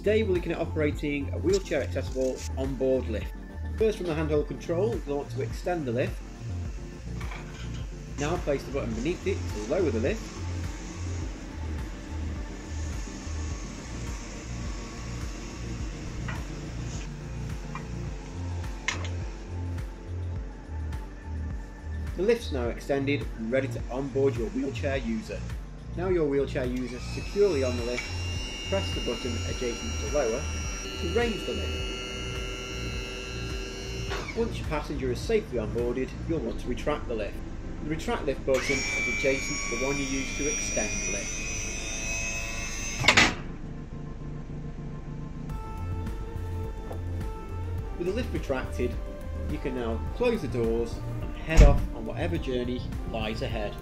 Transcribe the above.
Today we're looking at operating a wheelchair accessible onboard lift. First from the handhold control, you'll want to extend the lift. Now place the button beneath it to lower the lift. The lift's now extended and ready to onboard your wheelchair user. Now your wheelchair user is securely on the lift, press the button adjacent to lower to raise the lift. Once your passenger is safely onboarded, you'll want to retract the lift. The retract lift button is adjacent to the one you use to extend the lift. With the lift retracted, you can now close the doors and head off on whatever journey lies ahead.